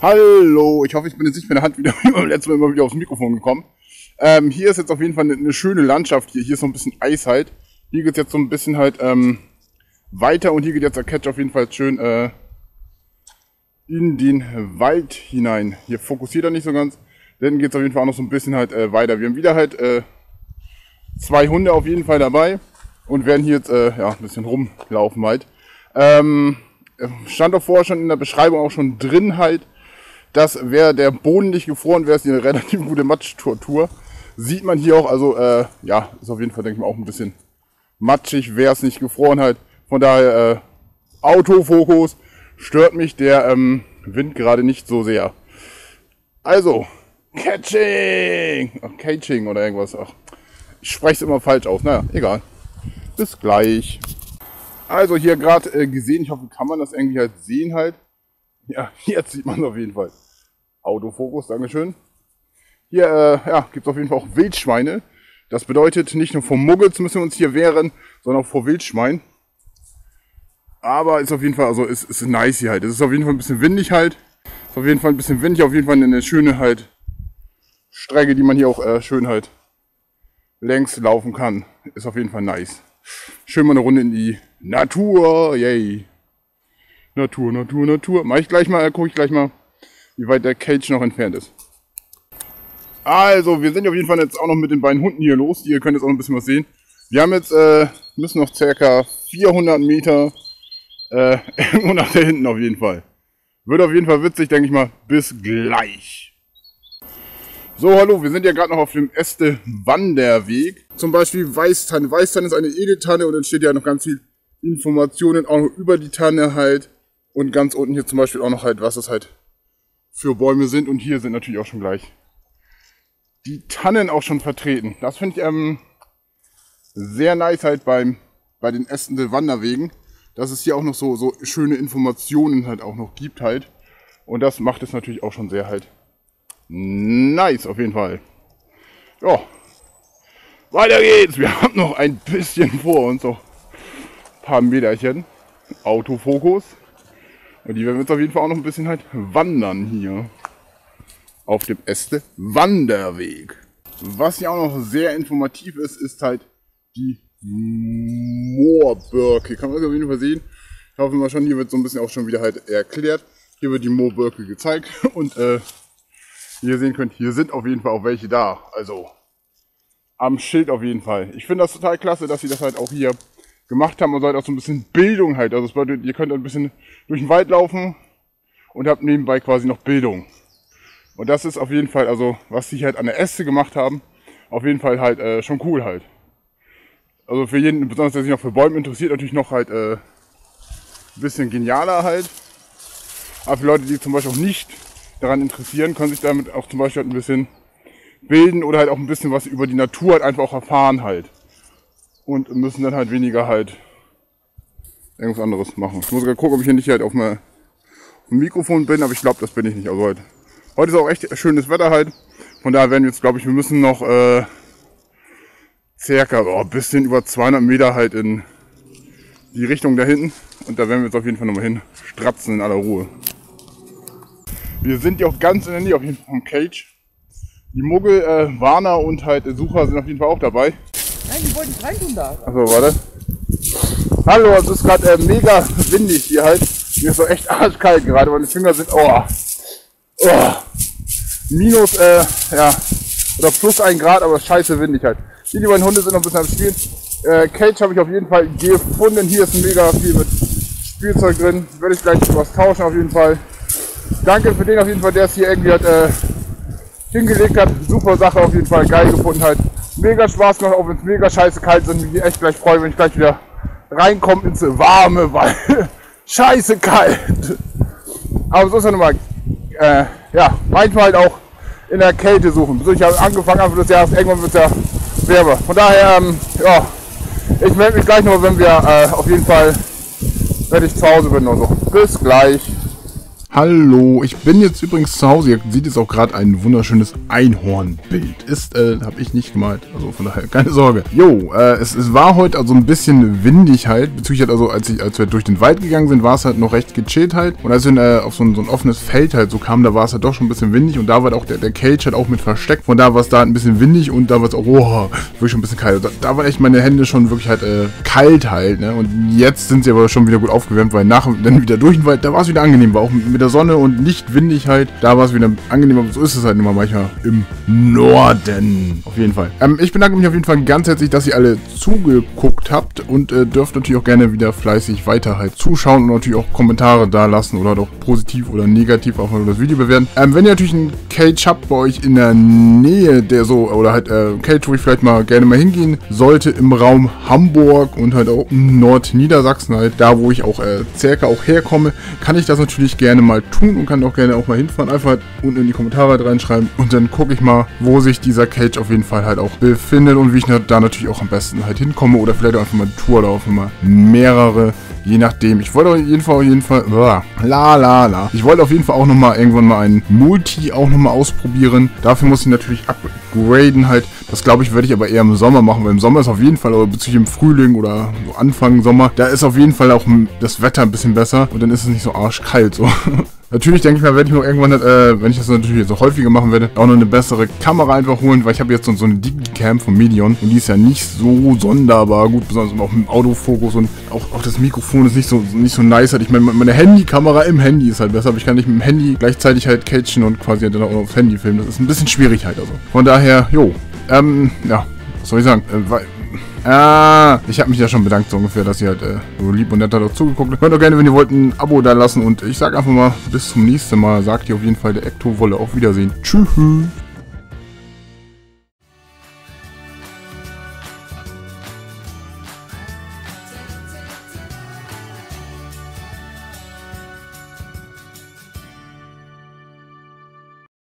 Hallo, ich hoffe, ich bin jetzt nicht mit der Hand wieder wie beim letzten Mal immer wieder aufs Mikrofon gekommen. Ähm, hier ist jetzt auf jeden Fall eine, eine, schöne Landschaft hier. Hier ist so ein bisschen Eis halt. Hier geht jetzt so ein bisschen halt ähm, weiter und hier geht jetzt der Catch auf jeden Fall schön äh, in den Wald hinein. Hier fokussiert er nicht so ganz. Dann geht es auf jeden Fall auch noch so ein bisschen halt äh, weiter. Wir haben wieder halt äh, zwei Hunde auf jeden Fall dabei und werden hier jetzt äh, ja, ein bisschen rumlaufen halt. Ähm, stand doch vorher schon in der Beschreibung auch schon drin halt, dass wäre der Boden nicht gefroren wäre, hier eine relativ gute Matschtortur. Sieht man hier auch, also äh, ja, ist auf jeden Fall, denke ich mal, auch ein bisschen matschig, wäre es nicht gefroren halt. Von daher, äh, Autofokus stört mich der ähm, Wind gerade nicht so sehr. Also, Catching! Ach, Catching oder irgendwas. Ach, ich spreche es immer falsch aus. Naja, egal. Bis gleich. Also hier gerade äh, gesehen, ich hoffe, kann man das irgendwie halt sehen halt. Ja, jetzt sieht man es auf jeden Fall. Autofokus, Dankeschön. Hier äh, ja, gibt es auf jeden Fall auch Wildschweine. Das bedeutet, nicht nur vor Muggels müssen wir uns hier wehren, sondern auch vor Wildschwein. Aber ist auf jeden Fall, also ist, ist nice hier halt. Es ist auf jeden Fall ein bisschen windig halt. Ist auf jeden Fall ein bisschen windig, auf jeden Fall eine schöne halt Strecke, die man hier auch äh, schön halt längs laufen kann. Ist auf jeden Fall nice. Schön mal eine Runde in die Natur, yay. Natur, Natur, Natur. Mach ich gleich mal, äh, gucke ich gleich mal, wie weit der Cage noch entfernt ist. Also, wir sind auf jeden Fall jetzt auch noch mit den beiden Hunden hier los. Ihr könnt jetzt auch noch ein bisschen was sehen. Wir haben jetzt, äh, müssen noch circa 400 Meter äh, irgendwo nach da hinten auf jeden Fall. Wird auf jeden Fall witzig, denke ich mal. Bis gleich. So, hallo, wir sind ja gerade noch auf dem Este Wanderweg. Zum Beispiel Weißtanne. Weißtanne ist eine Edeltanne und dann steht ja noch ganz viel Informationen auch über die Tanne halt. Und ganz unten hier zum Beispiel auch noch halt, was das halt für Bäume sind. Und hier sind natürlich auch schon gleich die Tannen auch schon vertreten. Das finde ich ähm, sehr nice halt beim, bei den Ästen Wanderwegen, dass es hier auch noch so, so schöne Informationen halt auch noch gibt halt. Und das macht es natürlich auch schon sehr halt Nice, auf jeden Fall. Ja. Weiter geht's. Wir haben noch ein bisschen vor uns. Noch ein paar Meterchen. Autofokus. Und die werden wir jetzt auf jeden Fall auch noch ein bisschen halt wandern hier. Auf dem Este Wanderweg. Was ja auch noch sehr informativ ist, ist halt die Moorbirke. Kann man das auf jeden Fall sehen. Ich hoffe mal schon, hier wird so ein bisschen auch schon wieder halt erklärt. Hier wird die Moorbirke gezeigt und äh, wie ihr sehen könnt, hier sind auf jeden Fall auch welche da. Also am Schild auf jeden Fall. Ich finde das total klasse, dass sie das halt auch hier gemacht haben und halt auch so ein bisschen Bildung halt. Also bedeutet, ihr könnt ein bisschen durch den Wald laufen und habt nebenbei quasi noch Bildung. Und das ist auf jeden Fall, also was sie halt an der Äste gemacht haben, auf jeden Fall halt äh, schon cool halt. Also für jeden, besonders der sich noch für Bäume interessiert, natürlich noch halt äh, ein bisschen genialer halt. Aber für Leute, die zum Beispiel auch nicht daran interessieren, können sich damit auch zum Beispiel halt ein bisschen bilden oder halt auch ein bisschen was über die Natur halt einfach auch erfahren halt. Und müssen dann halt weniger halt irgendwas anderes machen. Ich muss gerade gucken, ob ich hier nicht halt auf, dem Mikrofon bin, aber ich glaube, das bin ich nicht. Also heute, heute ist auch echt schönes Wetter halt. Von daher werden wir jetzt, glaube ich, wir müssen noch äh, circa oh, ein bisschen über 200 Meter halt in die Richtung da hinten. Und da werden wir jetzt auf jeden Fall nochmal hin stratzen in aller Ruhe. Wir sind ja auch ganz in der Nähe auf jeden Fall vom Cage. Die Muggel, äh, Warner und halt Sucher sind auf jeden Fall auch dabei. Nein, die wollten nicht reintun da. Achso, warte. Hallo, es ist gerade äh, mega windig hier halt. Mir ist so echt arschkalt gerade, meine Finger sind, oh, oh, minus, äh, ja, oder plus ein Grad, aber scheiße windig halt. Hier die beiden Hunde sind noch ein bisschen am Spielen. Äh, Cage habe ich auf jeden Fall gefunden. Hier ist mega viel mit Spielzeug drin. Werde ich gleich was tauschen auf jeden Fall danke für den auf jeden Fall, der es hier irgendwie hat, äh, hingelegt hat. Super Sache auf jeden Fall, geil gefunden halt. Mega Spaß gemacht, auch wenn es mega scheiße kalt ist und ich mich echt gleich freue, wenn ich gleich wieder reinkomme ins Warme, weil scheiße kalt. Aber so ist ja nun mal, äh, ja, manchmal halt auch in der Kälte suchen. So, ich habe angefangen Anfang des Jahres, irgendwann wird es ja wärmer. Von daher, ähm, ja, ich melde mich gleich noch, wenn wir äh, auf jeden Fall, wenn ich zu Hause bin oder so. Bis gleich. Hallo, ich bin jetzt übrigens zu Hause. Ihr seht jetzt auch gerade ein wunderschönes Einhornbild. Ist, äh, habe ich nicht gemalt. Also von daher keine Sorge. Jo, äh, es, es war heute also ein bisschen windig halt. Bezüglich halt also, als, ich, als wir durch den Wald gegangen sind, war es halt noch recht gechillt halt. Und als wir äh, auf so ein, so ein offenes Feld halt so kamen, da war es halt doch schon ein bisschen windig. Und da war auch der, der Cage halt auch mit versteckt. Von da war es da ein bisschen windig und da war es auch, oh, wirklich schon ein bisschen kalt. Da, da waren echt meine Hände schon wirklich halt äh, kalt halt. Ne? Und jetzt sind sie aber schon wieder gut aufgewärmt, weil nach dann wieder durch den Wald, da war es wieder angenehm. War auch mit der Sonne und nicht windig halt. Da war es wieder angenehm. Aber so ist es halt immer manchmal im Norden. Auf jeden Fall. Ähm, ich bedanke mich auf jeden Fall ganz herzlich, dass ihr alle zugeguckt habt und äh, dürft natürlich auch gerne wieder fleißig weiter halt zuschauen und natürlich auch Kommentare da lassen oder doch positiv oder negativ auch mal das Video bewerten. Ähm, wenn ihr natürlich einen Cage habt bei euch in der Nähe, der so, oder halt äh, Cage, wo ich vielleicht mal gerne mal hingehen sollte, im Raum Hamburg und halt auch Nordniedersachsen halt, da wo ich auch äh, circa auch herkomme, kann ich das natürlich gerne mal tun und kann auch gerne auch mal hinfahren. Einfach unten in die Kommentare halt reinschreiben und dann gucke ich mal, wo sich dieser Cage auf jeden Fall halt auch befindet und wie ich da natürlich auch am besten halt hinkomme oder vielleicht auch einfach mal eine Tour laufen, mal mehrere Je nachdem. Ich wollte auf jeden Fall, auf jeden Fall, la la la. Ich wollte auf jeden Fall auch nochmal irgendwann mal ein Multi auch nochmal ausprobieren. Dafür muss ich natürlich upgraden halt. Das glaube ich, werde ich aber eher im Sommer machen, weil im Sommer ist auf jeden Fall, oder bezüglich im Frühling oder so Anfang Sommer, da ist auf jeden Fall auch das Wetter ein bisschen besser und dann ist es nicht so arschkalt so. Natürlich denke ich mal, werde ich mir irgendwann, äh, wenn ich das natürlich so häufiger machen werde, auch noch eine bessere Kamera einfach holen, weil ich habe jetzt so, so eine Digicam von Medion und die ist ja nicht so sonderbar gut, besonders auch mit dem Autofokus und auch, auch das Mikrofon ist nicht so, nicht so nice halt. Ich meine, meine Handykamera im Handy ist halt besser, aber ich kann nicht mit dem Handy gleichzeitig halt catchen und quasi dann auch aufs Handy filmen. Das ist ein bisschen schwierig halt also. Von daher, jo, ähm, ja, was soll ich sagen, äh, weil Ah, ich habe mich ja schon bedankt so ungefähr, dass ihr halt äh, so lieb und nett da zugeguckt habt. Könnt auch gerne, wenn ihr wollt, ein Abo da lassen. Und ich sag einfach mal, bis zum nächsten Mal. Sagt ihr auf jeden Fall der Ekto Wolle. Auf Wiedersehen. Tschüss.